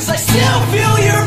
Cause I still feel your